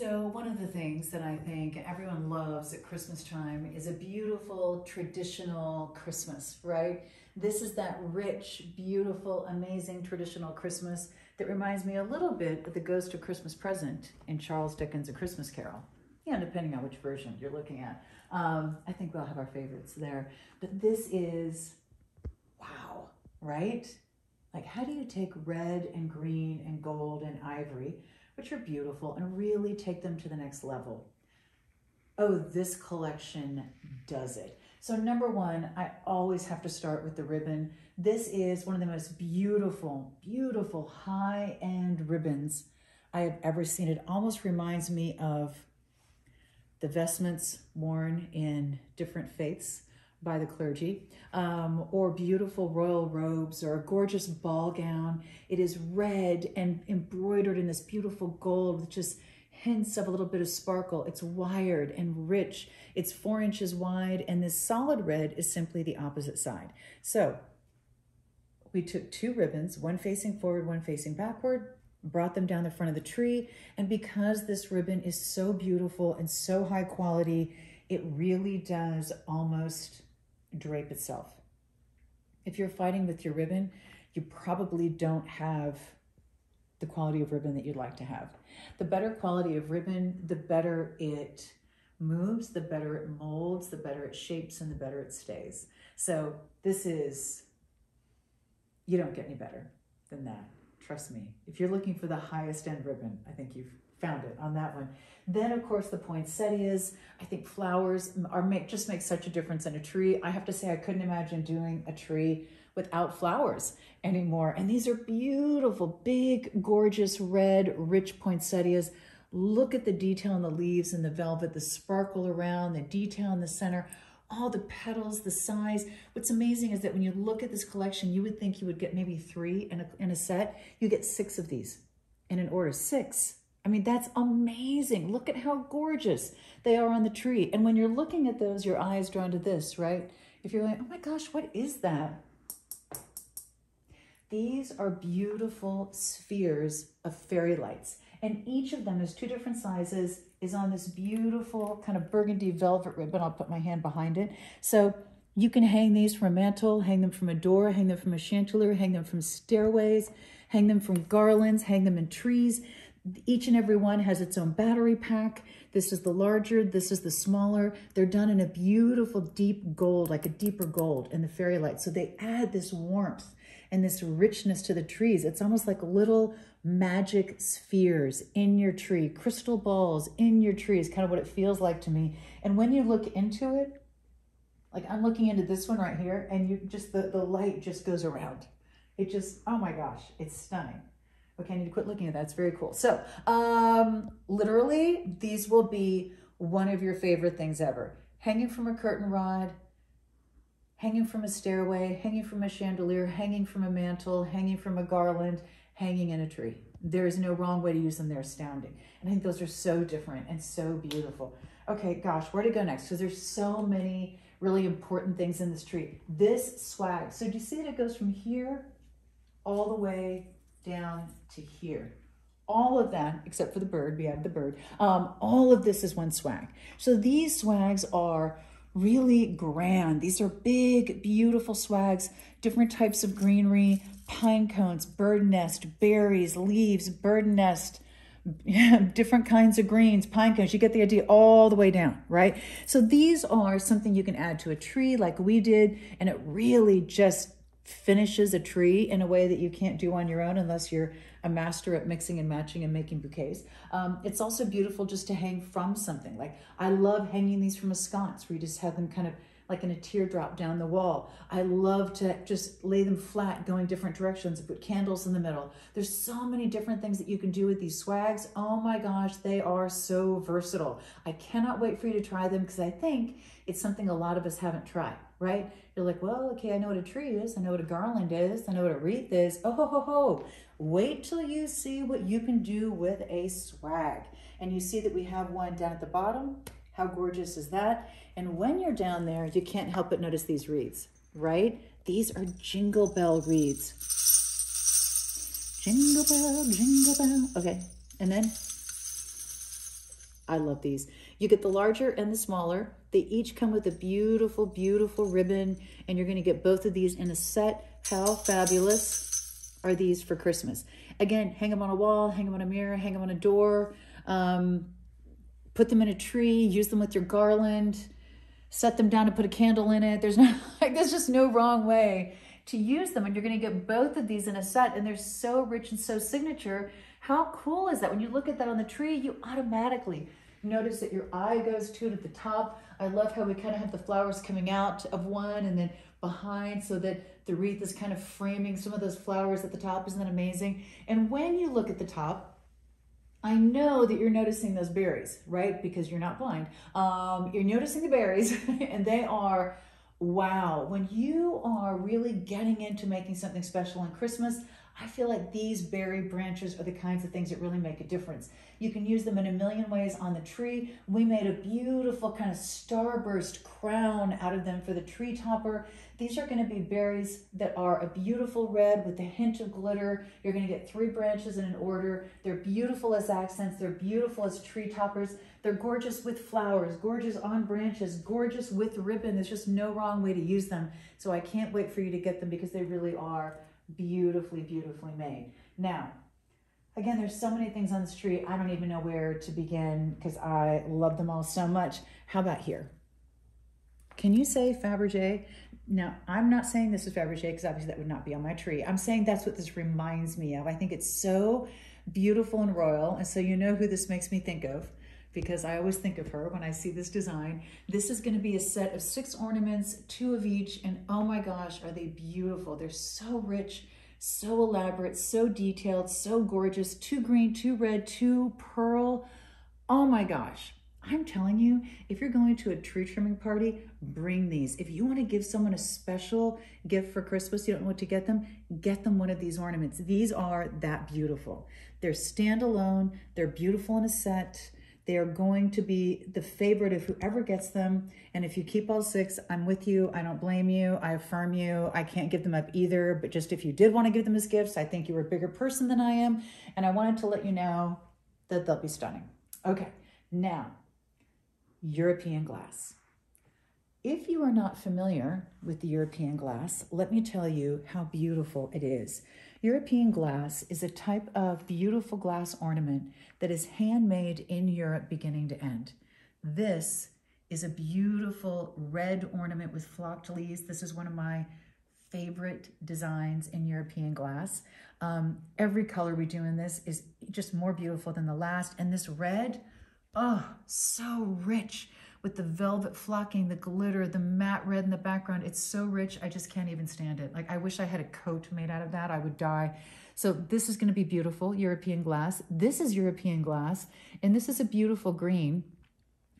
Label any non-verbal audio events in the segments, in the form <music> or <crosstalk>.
So one of the things that I think everyone loves at Christmas time is a beautiful traditional Christmas, right? This is that rich, beautiful, amazing traditional Christmas that reminds me a little bit of the Ghost of Christmas Present in Charles Dickens' A Christmas Carol. Yeah, depending on which version you're looking at. Um, I think we'll have our favorites there. But this is, wow, right? Like how do you take red and green and gold and ivory are beautiful, and really take them to the next level. Oh, this collection does it. So number one, I always have to start with the ribbon. This is one of the most beautiful, beautiful high-end ribbons I have ever seen. It almost reminds me of the vestments worn in different faiths by the clergy, um, or beautiful royal robes, or a gorgeous ball gown. It is red and embroidered in this beautiful gold with just hints of a little bit of sparkle. It's wired and rich. It's four inches wide, and this solid red is simply the opposite side. So we took two ribbons, one facing forward, one facing backward, brought them down the front of the tree, and because this ribbon is so beautiful and so high quality, it really does almost drape itself. If you're fighting with your ribbon, you probably don't have the quality of ribbon that you'd like to have. The better quality of ribbon, the better it moves, the better it molds, the better it shapes, and the better it stays. So this is, you don't get any better than that. Trust me. If you're looking for the highest end ribbon, I think you've found it on that one. Then, of course, the poinsettias. I think flowers are make just make such a difference in a tree. I have to say, I couldn't imagine doing a tree without flowers anymore. And these are beautiful, big, gorgeous, red, rich poinsettias. Look at the detail in the leaves and the velvet, the sparkle around, the detail in the center, all the petals, the size. What's amazing is that when you look at this collection, you would think you would get maybe three in a, in a set. You get six of these in an order, six. I mean, that's amazing. Look at how gorgeous they are on the tree. And when you're looking at those, your eyes drawn to this, right? If you're like, oh my gosh, what is that? These are beautiful spheres of fairy lights. And each of them is two different sizes, is on this beautiful kind of burgundy velvet ribbon. I'll put my hand behind it. So you can hang these from a mantle, hang them from a door, hang them from a chandelier, hang them from stairways, hang them from garlands, hang them in trees. Each and every one has its own battery pack. This is the larger, this is the smaller. They're done in a beautiful deep gold, like a deeper gold in the fairy light. So they add this warmth and this richness to the trees. It's almost like little magic spheres in your tree, crystal balls in your tree is kind of what it feels like to me. And when you look into it, like I'm looking into this one right here and you just, the, the light just goes around. It just, oh my gosh, it's stunning. Okay, I need to quit looking at that. It's very cool. So, um, literally, these will be one of your favorite things ever. Hanging from a curtain rod, hanging from a stairway, hanging from a chandelier, hanging from a mantle, hanging from a garland, hanging in a tree. There is no wrong way to use them. They're astounding. And I think those are so different and so beautiful. Okay, gosh, where to go next? Because there's so many really important things in this tree. This swag. So do you see that it goes from here all the way down to here. All of that, except for the bird, we have the bird, um, all of this is one swag. So these swags are really grand. These are big, beautiful swags, different types of greenery, pine cones, bird nest, berries, leaves, bird nest, <laughs> different kinds of greens, pine cones. You get the idea all the way down, right? So these are something you can add to a tree like we did, and it really just finishes a tree in a way that you can't do on your own unless you're a master at mixing and matching and making bouquets. Um, it's also beautiful just to hang from something. Like I love hanging these from a sconce where you just have them kind of like in a teardrop down the wall. I love to just lay them flat going different directions and put candles in the middle. There's so many different things that you can do with these swags. Oh my gosh, they are so versatile. I cannot wait for you to try them because I think it's something a lot of us haven't tried, right? You're like, well, okay, I know what a tree is. I know what a garland is. I know what a wreath is. Oh, ho, ho, ho. Wait till you see what you can do with a swag. And you see that we have one down at the bottom. How gorgeous is that? And when you're down there, you can't help but notice these wreaths, right? These are jingle bell wreaths. Jingle bell, jingle bell. Okay, and then I love these. You get the larger and the smaller. They each come with a beautiful, beautiful ribbon, and you're gonna get both of these in a set. How fabulous are these for Christmas? Again, hang them on a wall, hang them on a mirror, hang them on a door, um, put them in a tree, use them with your garland, set them down to put a candle in it. There's no, <laughs> like, there's just no wrong way to use them. And you're going to get both of these in a set and they're so rich and so signature. How cool is that? When you look at that on the tree, you automatically notice that your eye goes to it at the top. I love how we kind of have the flowers coming out of one and then behind so that the wreath is kind of framing some of those flowers at the top. Isn't that amazing? And when you look at the top, I know that you're noticing those berries, right? Because you're not blind. Um, you're noticing the berries <laughs> and they are, wow. When you are really getting into making something special on Christmas, I feel like these berry branches are the kinds of things that really make a difference. You can use them in a million ways on the tree. We made a beautiful kind of starburst crown out of them for the tree topper. These are going to be berries that are a beautiful red with a hint of glitter. You're going to get three branches in an order. They're beautiful as accents. They're beautiful as tree toppers. They're gorgeous with flowers, gorgeous on branches, gorgeous with ribbon. There's just no wrong way to use them. So I can't wait for you to get them because they really are beautifully, beautifully made. Now, again, there's so many things on this tree. I don't even know where to begin because I love them all so much. How about here? Can you say Fabergé? Now, I'm not saying this is Fabergé because obviously that would not be on my tree. I'm saying that's what this reminds me of. I think it's so beautiful and royal. And so you know who this makes me think of because I always think of her when I see this design. This is going to be a set of six ornaments, two of each, and oh my gosh, are they beautiful. They're so rich, so elaborate, so detailed, so gorgeous. Two green, two red, two pearl. Oh my gosh. I'm telling you, if you're going to a tree trimming party, bring these. If you want to give someone a special gift for Christmas, you don't know what to get them, get them one of these ornaments. These are that beautiful. They're standalone, they're beautiful in a set. They are going to be the favorite of whoever gets them. And if you keep all six, I'm with you. I don't blame you. I affirm you. I can't give them up either. But just if you did want to give them as gifts, I think you're a bigger person than I am. And I wanted to let you know that they'll be stunning. Okay, now, European glass. If you are not familiar with the European glass, let me tell you how beautiful it is. European glass is a type of beautiful glass ornament that is handmade in Europe beginning to end. This is a beautiful red ornament with flocked leaves. This is one of my favorite designs in European glass. Um, every color we do in this is just more beautiful than the last. And this red, oh, so rich with the velvet flocking, the glitter, the matte red in the background. It's so rich, I just can't even stand it. Like I wish I had a coat made out of that, I would die. So this is gonna be beautiful, European glass. This is European glass, and this is a beautiful green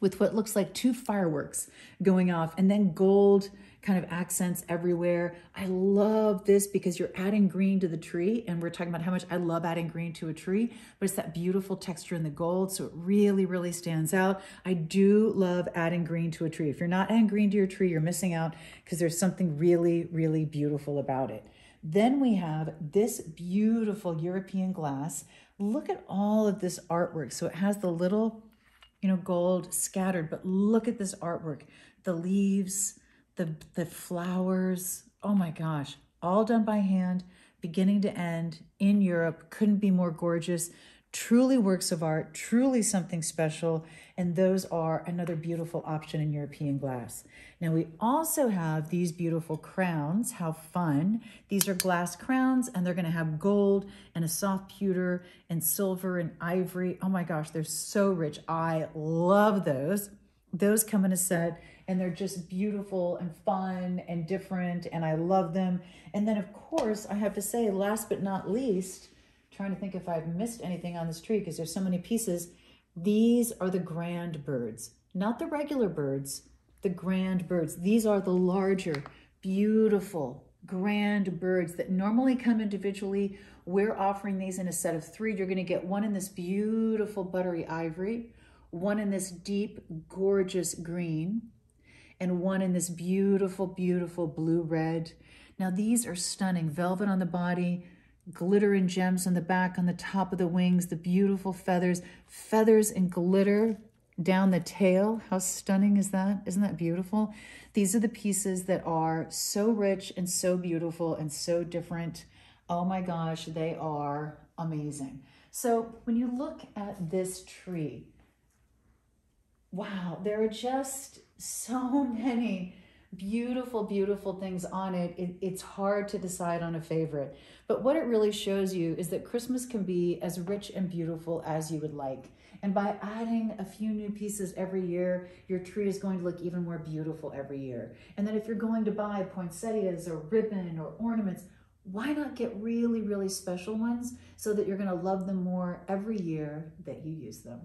with what looks like two fireworks going off and then gold kind of accents everywhere. I love this because you're adding green to the tree and we're talking about how much I love adding green to a tree, but it's that beautiful texture in the gold. So it really, really stands out. I do love adding green to a tree. If you're not adding green to your tree, you're missing out because there's something really, really beautiful about it. Then we have this beautiful European glass. Look at all of this artwork. So it has the little, you know, gold scattered, but look at this artwork. The leaves, the, the flowers. Oh my gosh, all done by hand, beginning to end in Europe. Couldn't be more gorgeous. Truly works of art, truly something special. And those are another beautiful option in European glass. Now we also have these beautiful crowns. How fun. These are glass crowns and they're gonna have gold and a soft pewter and silver and ivory. Oh my gosh, they're so rich. I love those. Those come in a set and they're just beautiful and fun and different and I love them. And then of course, I have to say, last but not least, trying to think if I've missed anything on this tree because there's so many pieces. These are the grand birds, not the regular birds, the grand birds. These are the larger, beautiful, grand birds that normally come individually. We're offering these in a set of three. You're gonna get one in this beautiful buttery ivory, one in this deep, gorgeous green, and one in this beautiful, beautiful blue red. Now these are stunning. Velvet on the body, glitter and gems on the back, on the top of the wings, the beautiful feathers, feathers and glitter down the tail. How stunning is that? Isn't that beautiful? These are the pieces that are so rich and so beautiful and so different. Oh my gosh, they are amazing. So when you look at this tree, wow, there are just so <laughs> many beautiful, beautiful things on it. it. It's hard to decide on a favorite. But what it really shows you is that Christmas can be as rich and beautiful as you would like. And by adding a few new pieces every year, your tree is going to look even more beautiful every year. And then if you're going to buy poinsettias or ribbon or ornaments, why not get really, really special ones so that you're going to love them more every year that you use them?